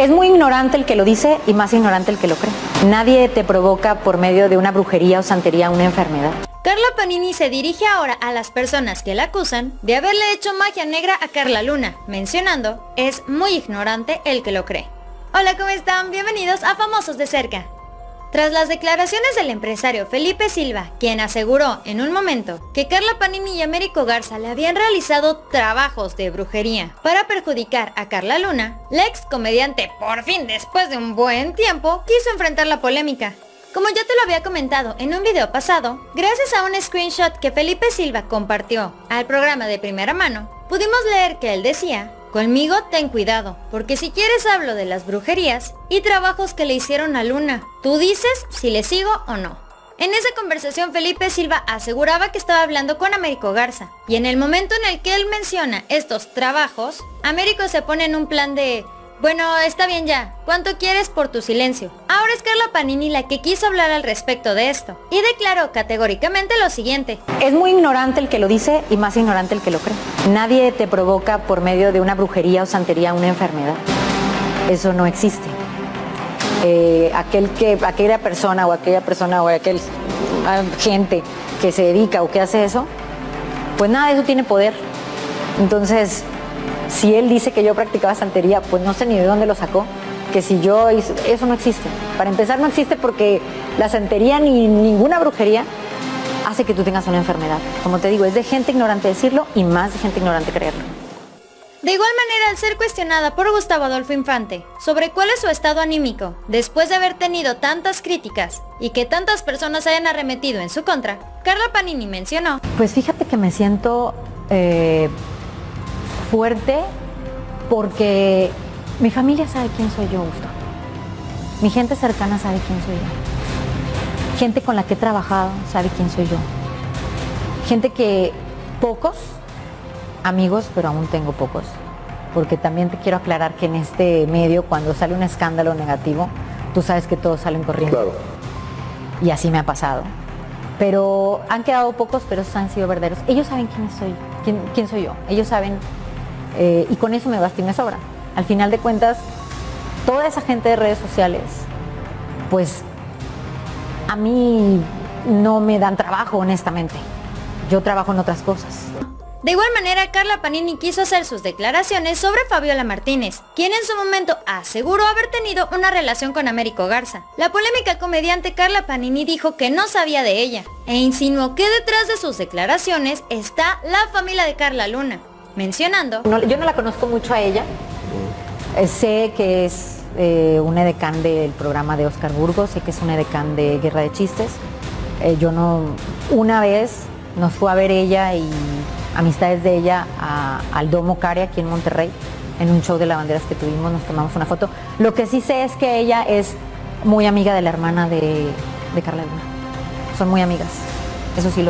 Es muy ignorante el que lo dice y más ignorante el que lo cree. Nadie te provoca por medio de una brujería o santería una enfermedad. Carla Panini se dirige ahora a las personas que la acusan de haberle hecho magia negra a Carla Luna, mencionando, es muy ignorante el que lo cree. Hola, ¿cómo están? Bienvenidos a Famosos de Cerca. Tras las declaraciones del empresario Felipe Silva, quien aseguró en un momento que Carla Panini y Américo Garza le habían realizado trabajos de brujería para perjudicar a Carla Luna, la ex comediante por fin después de un buen tiempo quiso enfrentar la polémica. Como ya te lo había comentado en un video pasado, gracias a un screenshot que Felipe Silva compartió al programa de primera mano, pudimos leer que él decía Conmigo ten cuidado, porque si quieres hablo de las brujerías y trabajos que le hicieron a Luna. Tú dices si le sigo o no. En esa conversación Felipe Silva aseguraba que estaba hablando con Américo Garza, y en el momento en el que él menciona estos trabajos, Américo se pone en un plan de bueno, está bien ya. ¿Cuánto quieres por tu silencio? Ahora es Carla Panini la que quiso hablar al respecto de esto y declaró categóricamente lo siguiente. Es muy ignorante el que lo dice y más ignorante el que lo cree. Nadie te provoca por medio de una brujería o santería una enfermedad. Eso no existe. Eh, aquel que, aquella persona o aquella persona o aquel ah, gente que se dedica o que hace eso, pues nada, eso tiene poder. Entonces, si él dice que yo practicaba santería, pues no sé ni de dónde lo sacó. Que si yo, eso no existe. Para empezar, no existe porque la santería ni ninguna brujería hace que tú tengas una enfermedad. Como te digo, es de gente ignorante decirlo y más de gente ignorante creerlo. De igual manera, al ser cuestionada por Gustavo Adolfo Infante sobre cuál es su estado anímico después de haber tenido tantas críticas y que tantas personas hayan arremetido en su contra, Carla Panini mencionó. Pues fíjate que me siento eh, fuerte porque mi familia sabe quién soy yo, Gustavo. Mi gente cercana sabe quién soy yo. Gente con la que he trabajado sabe quién soy yo. Gente que pocos, amigos, pero aún tengo pocos. Porque también te quiero aclarar que en este medio, cuando sale un escándalo negativo, tú sabes que todos salen corriendo. Claro. Y así me ha pasado. Pero han quedado pocos, pero esos han sido verdaderos. Ellos saben quién soy, quién, quién soy yo. Ellos saben eh, y con eso me basta y me sobra. Al final de cuentas, toda esa gente de redes sociales, pues a mí no me dan trabajo, honestamente. Yo trabajo en otras cosas. De igual manera, Carla Panini quiso hacer sus declaraciones sobre Fabiola Martínez, quien en su momento aseguró haber tenido una relación con Américo Garza. La polémica comediante Carla Panini dijo que no sabía de ella, e insinuó que detrás de sus declaraciones está la familia de Carla Luna, mencionando. yo no la conozco mucho a ella. Eh, sé que es eh, un edecán del programa de Oscar Burgos, sé que es un edecán de Guerra de Chistes. Eh, yo no, una vez nos fue a ver ella y amistades de ella al Domo Cari aquí en Monterrey, en un show de lavanderas que tuvimos, nos tomamos una foto. Lo que sí sé es que ella es muy amiga de la hermana de, de Carla Luna. Son muy amigas.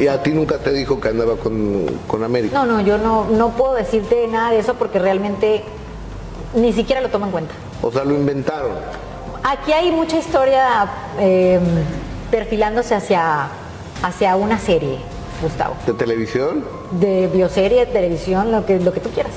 ¿Y a ti nunca te dijo que andaba con, América? No, no, yo no, no puedo decirte nada de eso porque realmente ni siquiera lo tomo en cuenta. O sea, lo inventaron. Aquí hay mucha historia em, perfilándose hacia, hacia una serie, Gustavo. ¿De televisión? De bioserie, televisión, lo que, lo que tú quieras.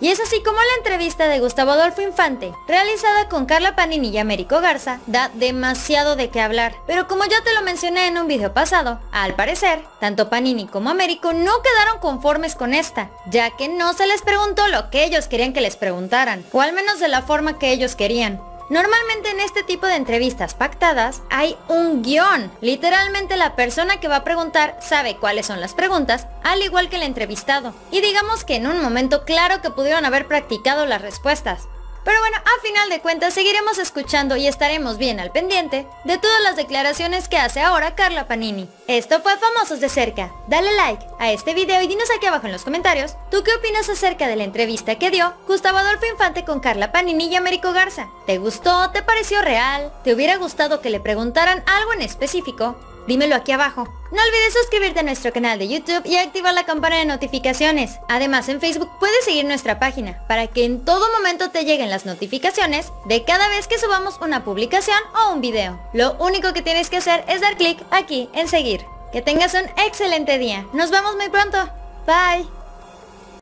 Y es así como la entrevista de Gustavo Adolfo Infante, realizada con Carla Panini y Américo Garza, da demasiado de qué hablar. Pero como ya te lo mencioné en un video pasado, al parecer, tanto Panini como Américo no quedaron conformes con esta, ya que no se les preguntó lo que ellos querían que les preguntaran, o al menos de la forma que ellos querían. Normalmente en este tipo de entrevistas pactadas hay un guion. Literalmente la persona que va a preguntar sabe cuáles son las preguntas, al igual que el entrevistado. Y digamos que en un momento claro que pudieron haber practicado las respuestas. Pero bueno, a final de cuentas seguiremos escuchando y estaremos bien al pendiente de todas las declaraciones que hace ahora Carla Panini. Esto fue Famosos de Cerca. Dale like a este video y dinos aquí abajo en los comentarios, ¿tú qué opinas acerca de la entrevista que dio Gustavo Adolfo Infante con Carla Panini y Américo Garza? ¿Te gustó? ¿Te pareció real? ¿Te hubiera gustado que le preguntaran algo en específico? Dímelo aquí abajo. No olvides suscribirte a nuestro canal de YouTube y activar la campana de notificaciones. Además en Facebook puedes seguir nuestra página para que en todo momento te lleguen las notificaciones de cada vez que subamos una publicación o un video. Lo único que tienes que hacer es dar clic aquí en seguir. Que tengas un excelente día. Nos vemos muy pronto. Bye.